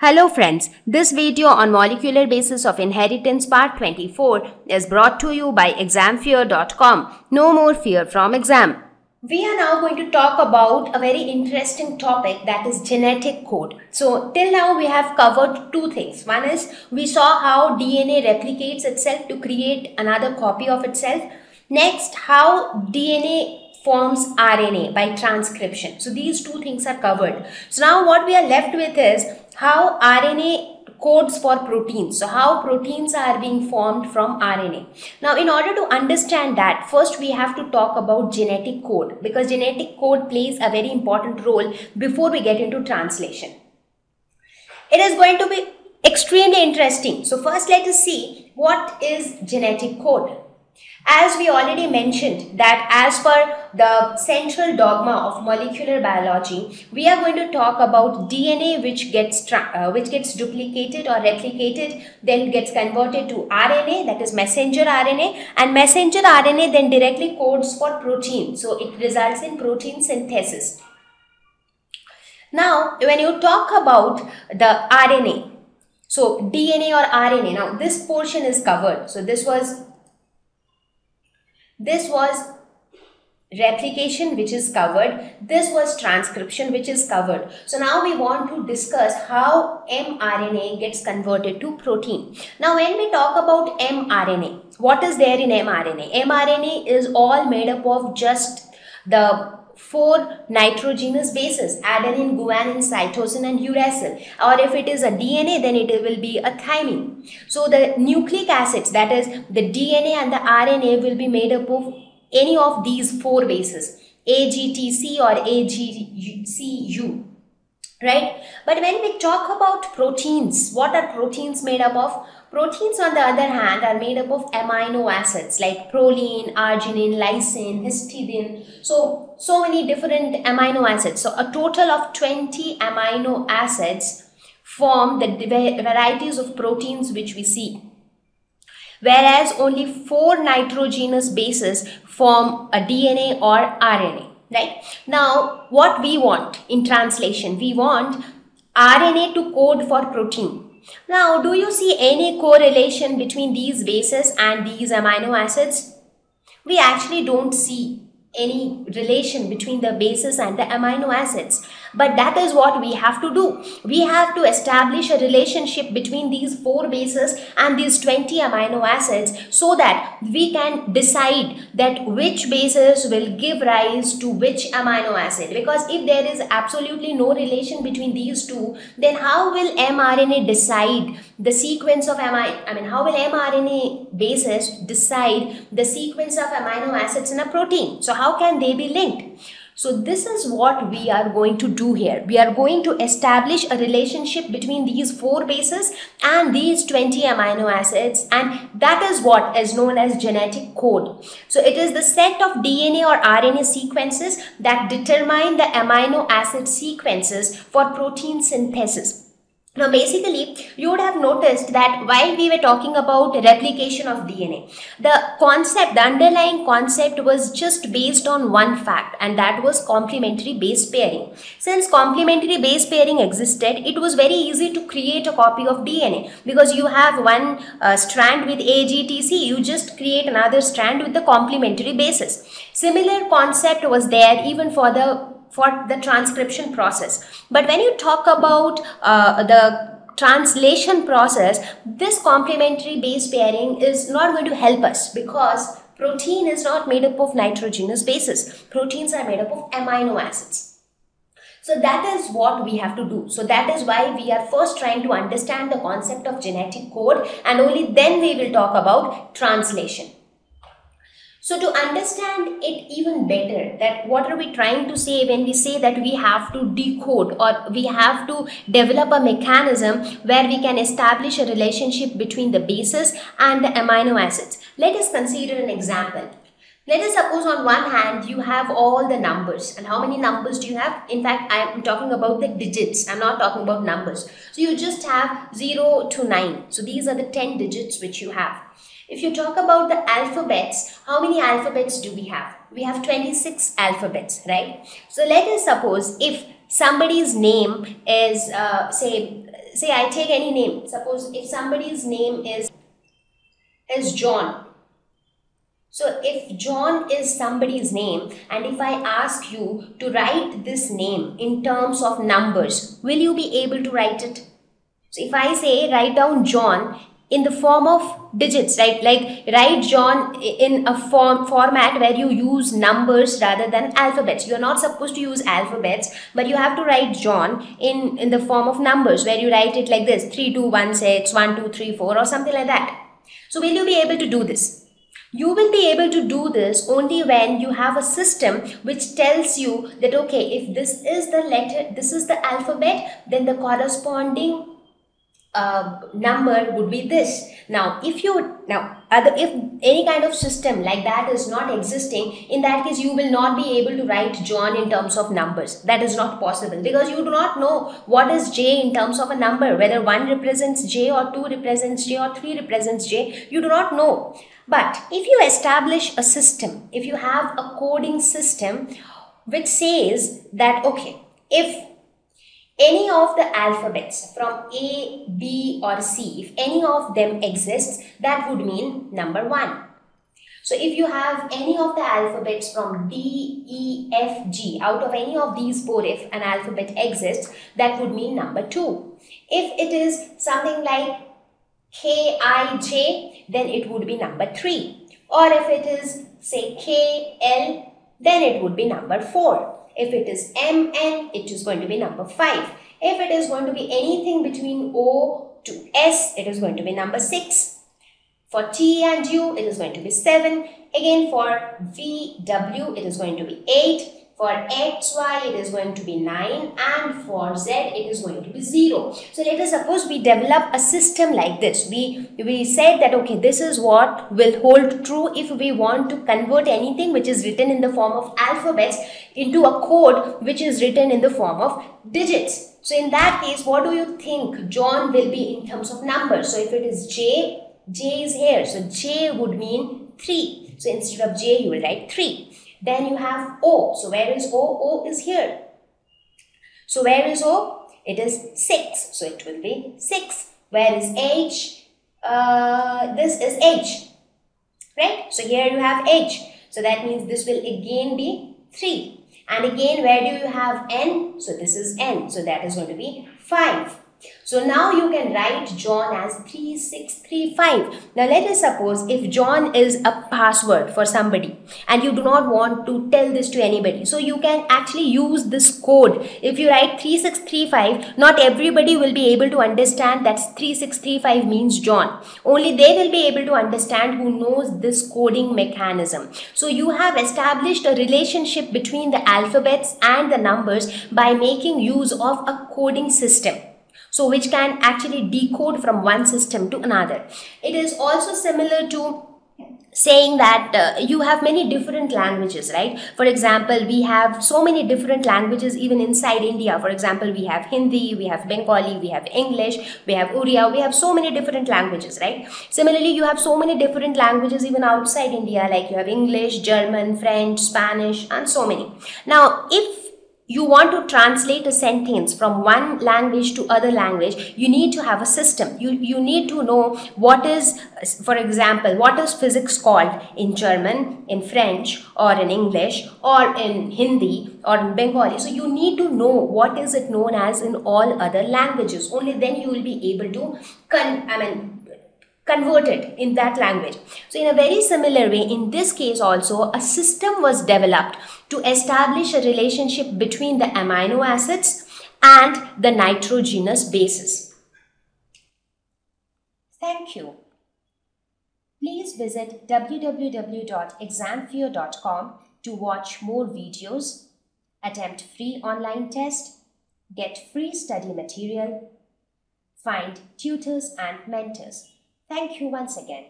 Hello friends, this video on molecular basis of inheritance part 24 is brought to you by examfear.com. No more fear from exam. We are now going to talk about a very interesting topic that is genetic code. So till now we have covered two things. One is we saw how DNA replicates itself to create another copy of itself. Next, how DNA forms RNA by transcription. So these two things are covered. So now what we are left with is how RNA codes for proteins. So how proteins are being formed from RNA. Now in order to understand that, first we have to talk about genetic code because genetic code plays a very important role before we get into translation. It is going to be extremely interesting. So first let us see what is genetic code. As we already mentioned that as per the central dogma of molecular biology, we are going to talk about DNA which gets uh, which gets duplicated or replicated, then gets converted to RNA that is messenger RNA and messenger RNA then directly codes for protein. So it results in protein synthesis. Now when you talk about the RNA, so DNA or RNA, now this portion is covered. So this was this was replication which is covered. This was transcription which is covered. So now we want to discuss how mRNA gets converted to protein. Now when we talk about mRNA, what is there in mRNA? mRNA is all made up of just the four nitrogenous bases adenine guanine cytosine and uracil. Or if it is a dna then it will be a thymine. So the nucleic acids that is the dna and the rna will be made up of any of these four bases agtc or agcu right? But when we talk about proteins what are proteins made up of Proteins on the other hand are made up of amino acids like proline, arginine, lysine, histidine. So, so many different amino acids. So a total of 20 amino acids form the varieties of proteins which we see. Whereas only four nitrogenous bases form a DNA or RNA. Right? Now, what we want in translation, we want RNA to code for protein now, do you see any correlation between these bases and these amino acids? We actually don't see any relation between the bases and the amino acids. But that is what we have to do. We have to establish a relationship between these four bases and these 20 amino acids so that we can decide that which bases will give rise to which amino acid. Because if there is absolutely no relation between these two, then how will mRNA decide the sequence of amino, I mean, how will mRNA bases decide the sequence of amino acids in a protein? So how can they be linked? So this is what we are going to do here. We are going to establish a relationship between these four bases and these 20 amino acids and that is what is known as genetic code. So it is the set of DNA or RNA sequences that determine the amino acid sequences for protein synthesis. Now basically you would have noticed that while we were talking about replication of DNA, the concept, the underlying concept was just based on one fact and that was complementary base pairing. Since complementary base pairing existed, it was very easy to create a copy of DNA because you have one uh, strand with AGTC, you just create another strand with the complementary bases. Similar concept was there even for the for the transcription process. But when you talk about uh, the translation process, this complementary base pairing is not going to help us because protein is not made up of nitrogenous bases. Proteins are made up of amino acids. So that is what we have to do. So that is why we are first trying to understand the concept of genetic code and only then we will talk about translation. So to understand it even better that what are we trying to say when we say that we have to decode or we have to develop a mechanism where we can establish a relationship between the bases and the amino acids. Let us consider an example. Let us suppose on one hand you have all the numbers and how many numbers do you have? In fact, I am talking about the digits. I'm not talking about numbers. So you just have 0 to 9. So these are the 10 digits which you have. If you talk about the alphabets, how many alphabets do we have? We have 26 alphabets, right? So let us suppose if somebody's name is uh, say say I take any name. Suppose if somebody's name is is John. So if John is somebody's name and if I ask you to write this name in terms of numbers, will you be able to write it? So if I say write down John in the form of digits right? Like write john in a form format where you use numbers rather than alphabets. You're not supposed to use alphabets but you have to write john in in the form of numbers where you write it like this 3 2 1 6 1 2 3 4 or something like that. So will you be able to do this you will be able to do this only when you have a system which tells you that okay if this is the letter this is the alphabet then the corresponding uh, number would be this. Now, if you now other if any kind of system like that is not existing, in that case you will not be able to write John in terms of numbers. That is not possible because you do not know what is J in terms of a number, whether one represents J or two represents J or three represents J. You do not know. But if you establish a system, if you have a coding system which says that okay, if any of the alphabets from A, B or C, if any of them exists, that would mean number 1. So if you have any of the alphabets from D, E, F, G, out of any of these four, if an alphabet exists, that would mean number 2. If it is something like K, I, J, then it would be number 3. Or if it is say K, L, then it would be number 4. If it is MN, it is going to be number 5. If it is going to be anything between O to S, it is going to be number 6. For T and U, it is going to be 7. Again, for V, W, it is going to be 8. For x, y, it is going to be 9 and for z, it is going to be 0. So let us suppose we develop a system like this. We, we said that, okay, this is what will hold true if we want to convert anything which is written in the form of alphabets into a code which is written in the form of digits. So in that case, what do you think John will be in terms of numbers? So if it is J, J is here. So J would mean 3. So instead of J, you will write 3. Then you have O. So where is O? O is here. So where is O? It is 6. So it will be 6. Where is H? Uh, this is H. Right? So here you have H. So that means this will again be 3. And again, where do you have N? So this is N. So that is going to be 5. So now you can write John as 3635. Now let us suppose if John is a password for somebody and you do not want to tell this to anybody. So you can actually use this code. If you write 3635, not everybody will be able to understand that 3635 means John. Only they will be able to understand who knows this coding mechanism. So you have established a relationship between the alphabets and the numbers by making use of a coding system so which can actually decode from one system to another. It is also similar to saying that uh, you have many different languages right? For example we have so many different languages even inside india. For example we have hindi we have bengali we have english we have Uriya, we have so many different languages right? Similarly you have so many different languages even outside india like you have english german french spanish and so many. Now if you want to translate a sentence from one language to other language you need to have a system. You you need to know what is for example what is physics called in german in french or in english or in hindi or in bengali. So you need to know what is it known as in all other languages. Only then you will be able to con- i mean converted in that language. So in a very similar way, in this case also, a system was developed to establish a relationship between the amino acids and the nitrogenous bases. Thank you. Please visit www.examfear.com to watch more videos, attempt free online test, get free study material, find tutors and mentors. Thank you once again.